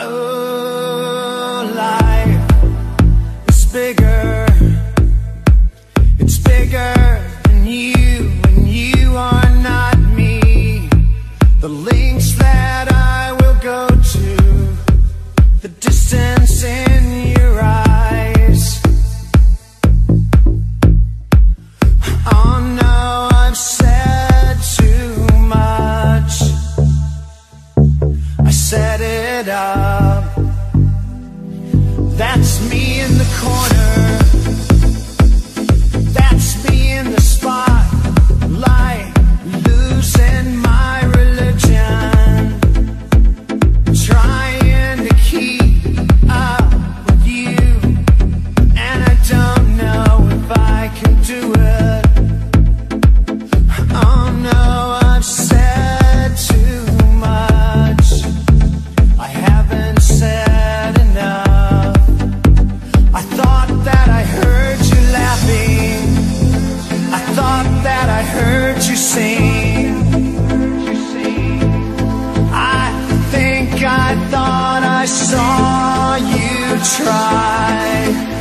Oh, life is bigger. It's bigger than you, and you are not me. The links that I will go that I heard you sing. I think I thought I saw you try.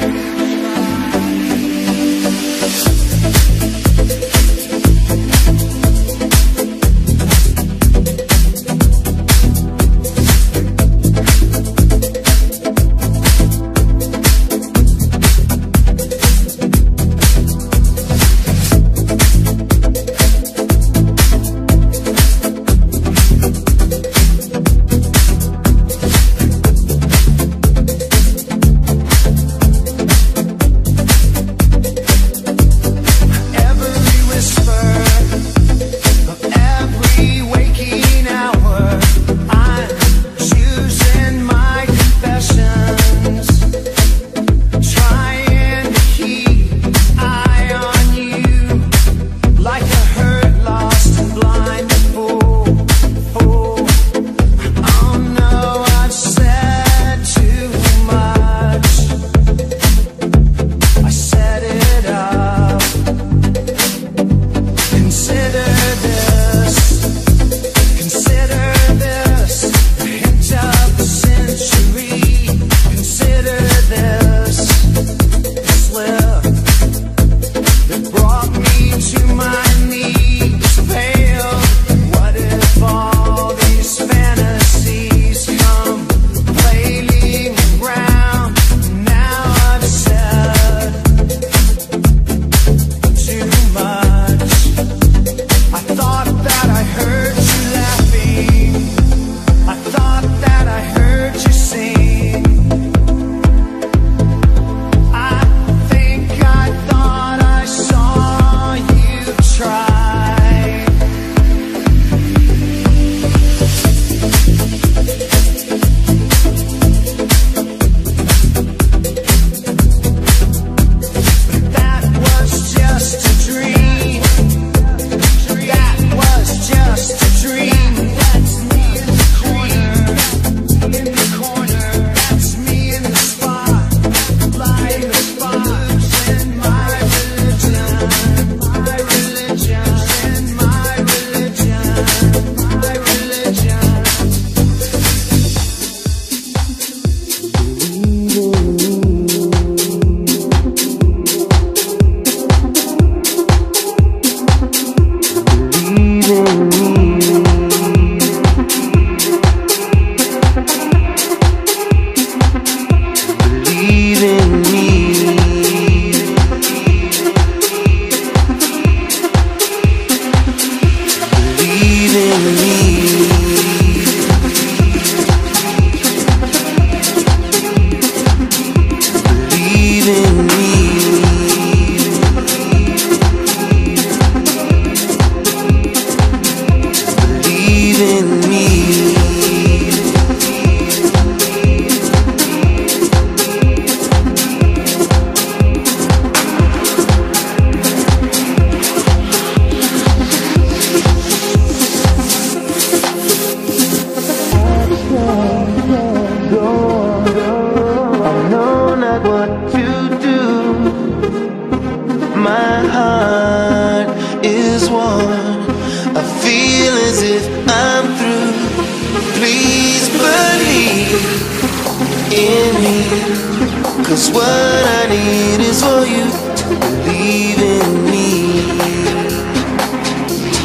Cause what I need is for you to believe in me.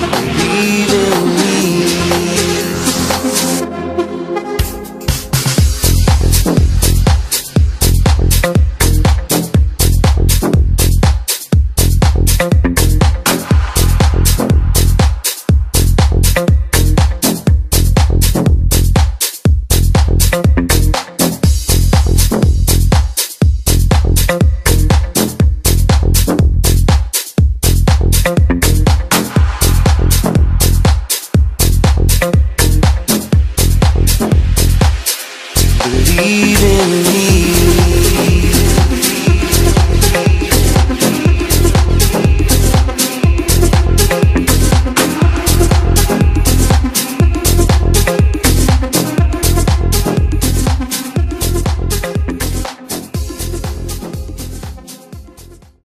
Believe in me. Me.